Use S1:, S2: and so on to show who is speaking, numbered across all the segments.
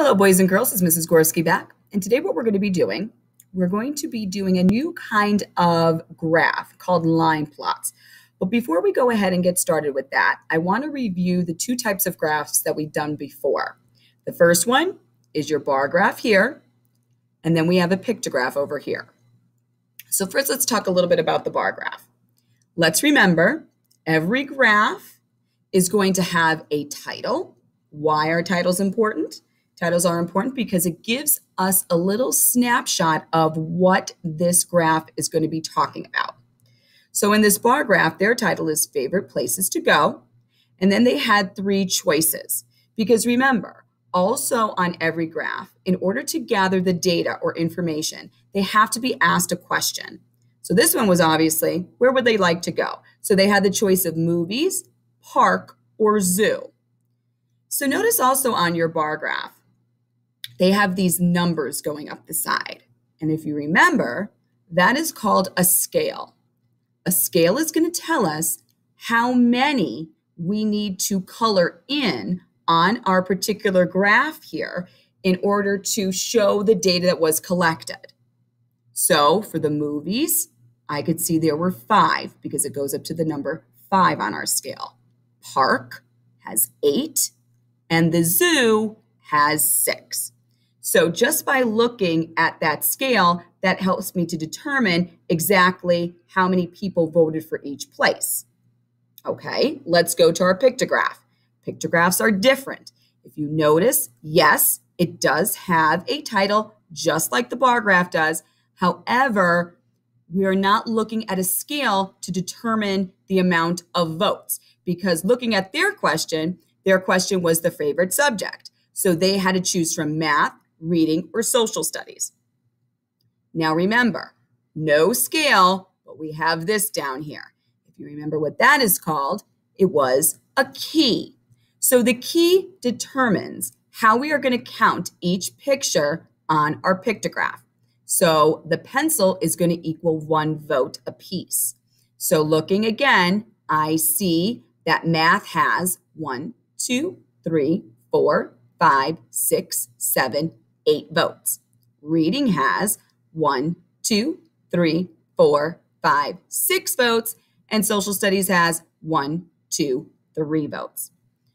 S1: Hello, boys and girls. It's Mrs. Gorski back. And today, what we're going to be doing, we're going to be doing a new kind of graph called line plots. But before we go ahead and get started with that, I want to review the two types of graphs that we've done before. The first one is your bar graph here, and then we have a pictograph over here. So, first, let's talk a little bit about the bar graph. Let's remember every graph is going to have a title. Why are titles important? Titles are important because it gives us a little snapshot of what this graph is going to be talking about. So in this bar graph, their title is Favorite Places to Go. And then they had three choices. Because remember, also on every graph, in order to gather the data or information, they have to be asked a question. So this one was obviously, where would they like to go? So they had the choice of movies, park, or zoo. So notice also on your bar graph, they have these numbers going up the side. And if you remember, that is called a scale. A scale is going to tell us how many we need to color in on our particular graph here in order to show the data that was collected. So for the movies, I could see there were five because it goes up to the number five on our scale. Park has eight, and the zoo has six. So just by looking at that scale, that helps me to determine exactly how many people voted for each place. Okay, let's go to our pictograph. Pictographs are different. If you notice, yes, it does have a title just like the bar graph does. However, we are not looking at a scale to determine the amount of votes because looking at their question, their question was the favorite subject. So they had to choose from math, reading, or social studies. Now remember, no scale, but we have this down here. If you remember what that is called, it was a key. So the key determines how we are going to count each picture on our pictograph. So the pencil is going to equal one vote apiece. So looking again, I see that math has one, two, three, four, five, six, seven, eight votes. Reading has one, two, three, four, five, six votes. And social studies has one, two, three votes.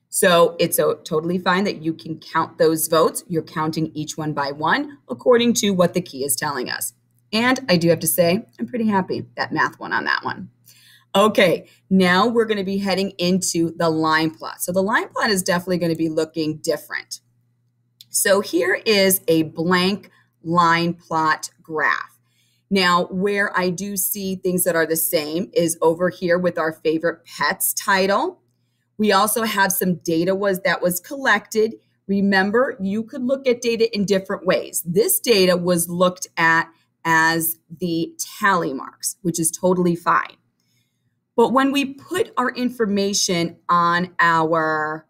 S1: So it's a, totally fine that you can count those votes. You're counting each one by one according to what the key is telling us. And I do have to say, I'm pretty happy that math won on that one. Okay, now we're going to be heading into the line plot. So the line plot is definitely going to be looking different. So here is a blank line plot graph. Now, where I do see things that are the same is over here with our favorite pets title. We also have some data was that was collected. Remember, you could look at data in different ways. This data was looked at as the tally marks, which is totally fine. But when we put our information on our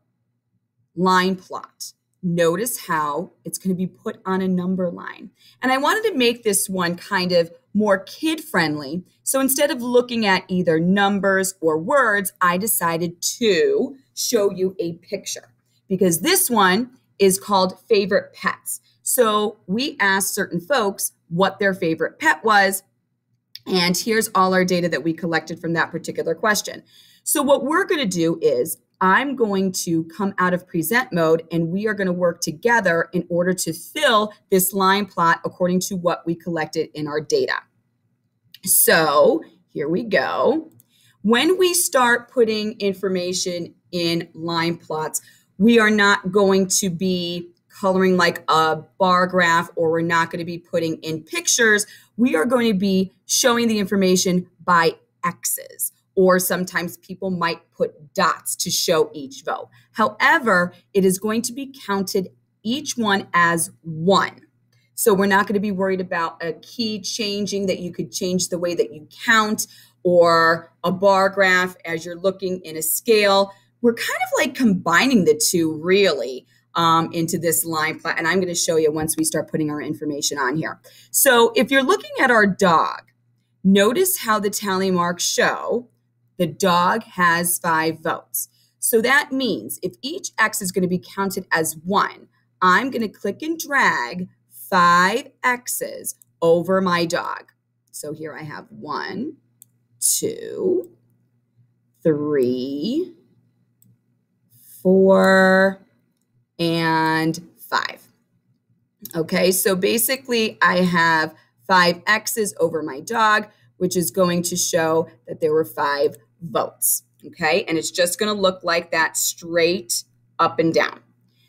S1: line plot, notice how it's going to be put on a number line. And I wanted to make this one kind of more kid friendly. So instead of looking at either numbers or words, I decided to show you a picture because this one is called favorite pets. So we asked certain folks what their favorite pet was. And here's all our data that we collected from that particular question. So what we're going to do is I'm going to come out of present mode and we are going to work together in order to fill this line plot according to what we collected in our data. So here we go. When we start putting information in line plots, we are not going to be coloring like a bar graph or we're not going to be putting in pictures. We are going to be showing the information by X's or sometimes people might put dots to show each vote. However, it is going to be counted each one as one. So we're not going to be worried about a key changing that you could change the way that you count or a bar graph as you're looking in a scale. We're kind of like combining the two really um, into this line plot. And I'm going to show you once we start putting our information on here. So if you're looking at our dog, notice how the tally marks show the dog has five votes. So that means if each X is going to be counted as one, I'm going to click and drag five X's over my dog. So here I have one, two, three, four, and five. Okay, so basically I have five X's over my dog, which is going to show that there were five votes. Okay, and it's just going to look like that straight up and down.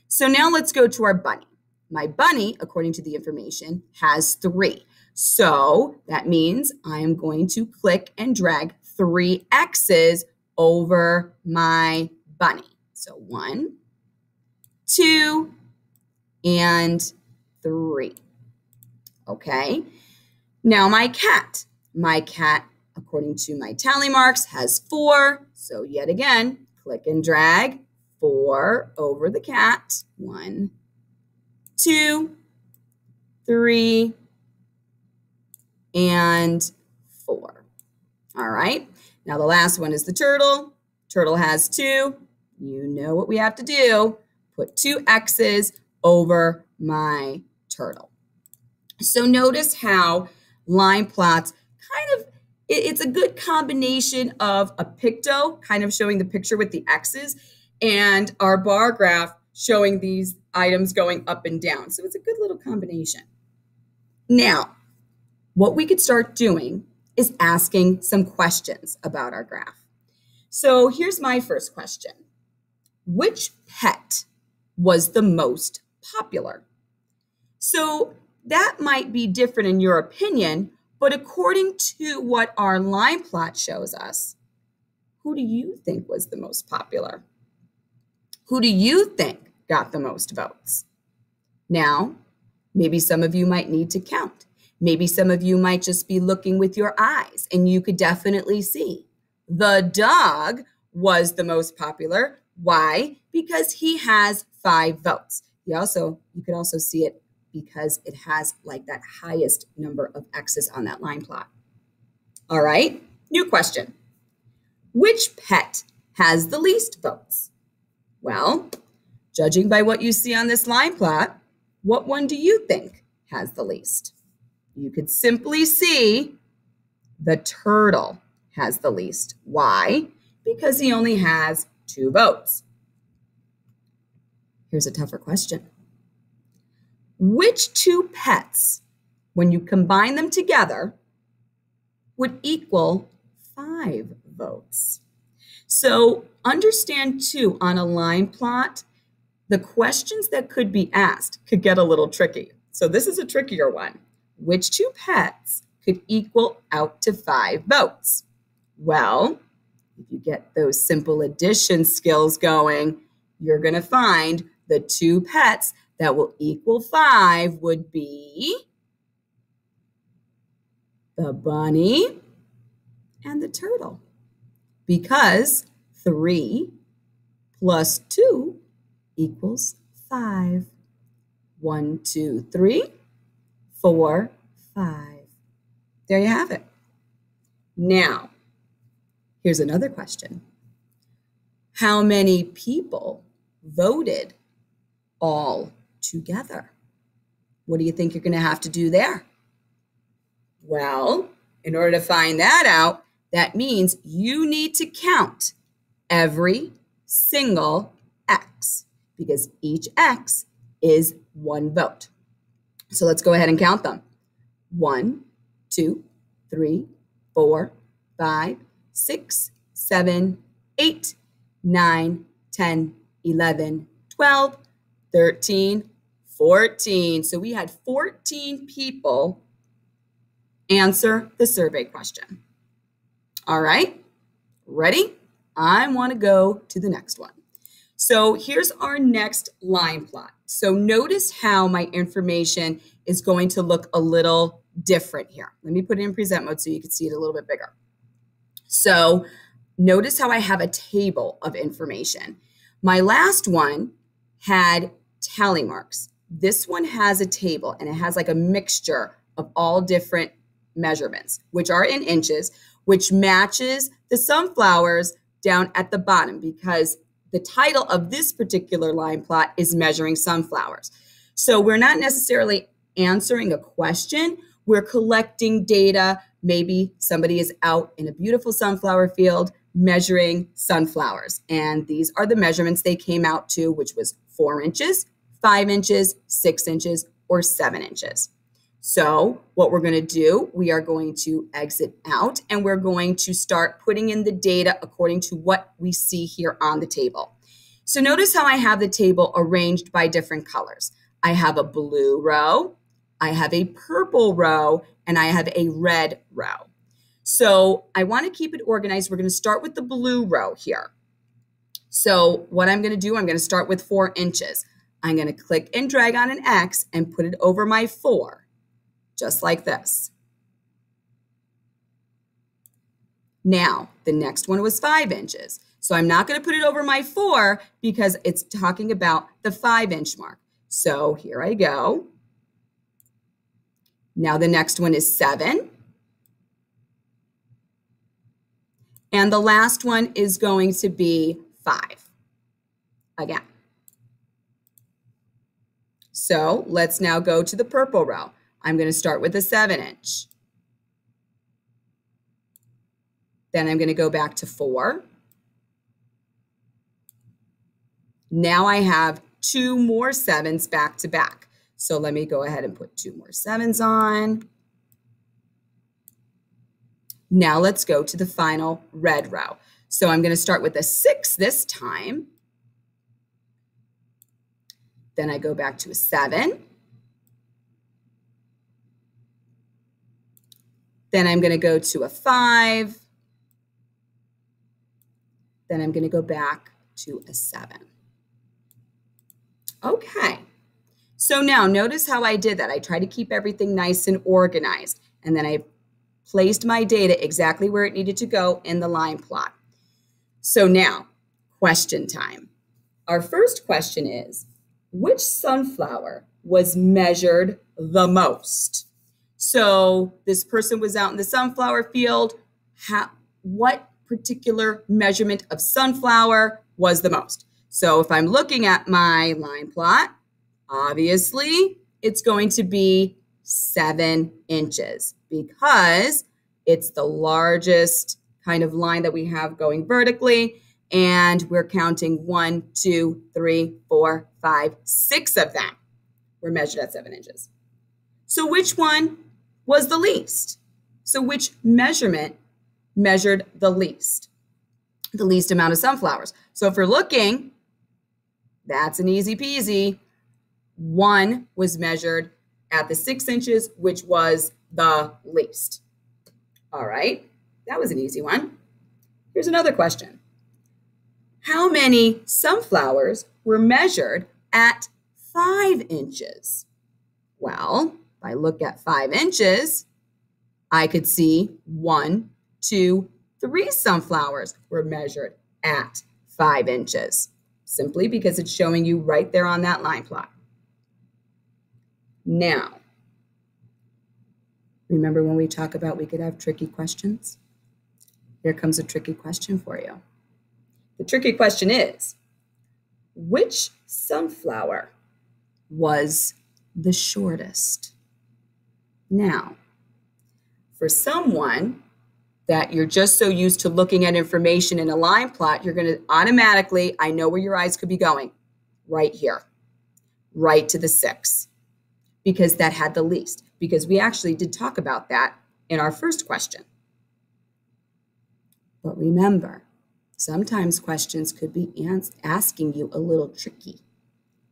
S1: So now let's go to our bunny. My bunny, according to the information, has three. So that means I am going to click and drag three X's over my bunny. So one, two, and three. Okay. Now my cat. My cat, according to my tally marks, has four. So yet again, click and drag four over the cat. One, two, three, and four. All right. Now the last one is the turtle. Turtle has two. You know what we have to do. Put two X's over my turtle. So notice how line plots kind of, it's a good combination of a picto, kind of showing the picture with the X's, and our bar graph showing these items going up and down. So it's a good little combination. Now, what we could start doing is asking some questions about our graph. So here's my first question. Which pet was the most popular? So that might be different in your opinion, but according to what our line plot shows us, who do you think was the most popular? Who do you think got the most votes? Now, maybe some of you might need to count. Maybe some of you might just be looking with your eyes and you could definitely see the dog was the most popular. Why? Because he has five votes. You also, you could also see it because it has like that highest number of X's on that line plot. All right, new question. Which pet has the least votes? Well, judging by what you see on this line plot, what one do you think has the least? You could simply see the turtle has the least. Why? Because he only has two votes. Here's a tougher question. Which two pets, when you combine them together, would equal five votes? So understand too, on a line plot, the questions that could be asked could get a little tricky. So this is a trickier one. Which two pets could equal out to five votes? Well, if you get those simple addition skills going, you're going to find the two pets that will equal five would be the bunny and the turtle because 3 plus 2 equals 5. 1, 2, 3, 4, 5. There you have it. Now, here's another question. How many people voted all together? What do you think you're going to have to do there? Well, in order to find that out, that means you need to count every single X because each X is one vote. So let's go ahead and count them. One, two, three, four, five, six, seven, eight, nine, 10, 11, 12, 13, 14. So we had 14 people answer the survey question. All right, ready? I want to go to the next one. So here's our next line plot. So notice how my information is going to look a little different here. Let me put it in present mode so you can see it a little bit bigger. So notice how I have a table of information. My last one had tally marks. This one has a table and it has like a mixture of all different measurements, which are in inches, which matches the sunflowers down at the bottom because the title of this particular line plot is measuring sunflowers. So we're not necessarily answering a question, we're collecting data. Maybe somebody is out in a beautiful sunflower field measuring sunflowers. And these are the measurements they came out to, which was four inches, five inches, six inches, or seven inches. So, what we're going to do, we are going to exit out and we're going to start putting in the data according to what we see here on the table. So, notice how I have the table arranged by different colors. I have a blue row, I have a purple row, and I have a red row. So, I want to keep it organized. We're going to start with the blue row here. So, what I'm going to do, I'm going to start with four inches. I'm going to click and drag on an X and put it over my four just like this. Now, the next one was five inches. So I'm not going to put it over my four because it's talking about the five inch mark. So here I go. Now the next one is seven. And the last one is going to be five. Again. So let's now go to the purple row. I'm going to start with a 7 inch. Then I'm going to go back to 4. Now I have two more 7s back to back. So let me go ahead and put two more 7s on. Now let's go to the final red row. So I'm going to start with a 6 this time. Then I go back to a 7. Then I'm going to go to a 5. Then I'm going to go back to a 7. Okay. So now notice how I did that. I tried to keep everything nice and organized. And then I placed my data exactly where it needed to go in the line plot. So now, question time. Our first question is, which sunflower was measured the most? So this person was out in the sunflower field. What particular measurement of sunflower was the most? So if I'm looking at my line plot, obviously it's going to be seven inches because it's the largest kind of line that we have going vertically. And we're counting one, two, three, four, five, six of them were measured at seven inches. So which one was the least. So, which measurement measured the least? The least amount of sunflowers. So, if we're looking, that's an easy peasy. One was measured at the six inches, which was the least. All right, that was an easy one. Here's another question How many sunflowers were measured at five inches? Well, if I look at five inches, I could see one, two, three sunflowers were measured at five inches, simply because it's showing you right there on that line plot. Now, remember when we talk about we could have tricky questions? Here comes a tricky question for you. The tricky question is, which sunflower was the shortest? Now, for someone that you're just so used to looking at information in a line plot, you're going to automatically, I know where your eyes could be going, right here, right to the six, because that had the least. Because we actually did talk about that in our first question. But remember, sometimes questions could be asking you a little tricky,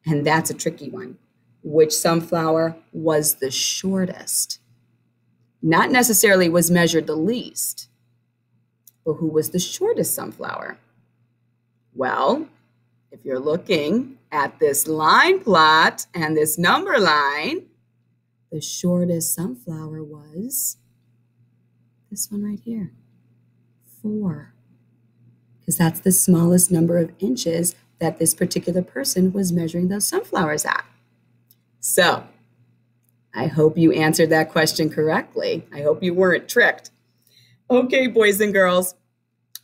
S1: and that's a tricky one which sunflower was the shortest. Not necessarily was measured the least, but who was the shortest sunflower? Well, if you're looking at this line plot and this number line, the shortest sunflower was this one right here, four. Because that's the smallest number of inches that this particular person was measuring those sunflowers at. So I hope you answered that question correctly. I hope you weren't tricked. Okay, boys and girls,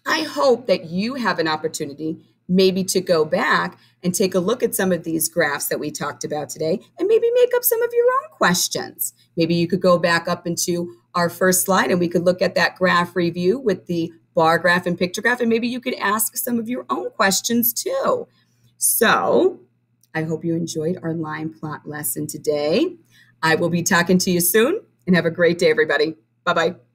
S1: I hope that you have an opportunity maybe to go back and take a look at some of these graphs that we talked about today and maybe make up some of your own questions. Maybe you could go back up into our first slide and we could look at that graph review with the bar graph and pictograph, and maybe you could ask some of your own questions too. So I hope you enjoyed our line plot lesson today. I will be talking to you soon and have a great day, everybody. Bye bye.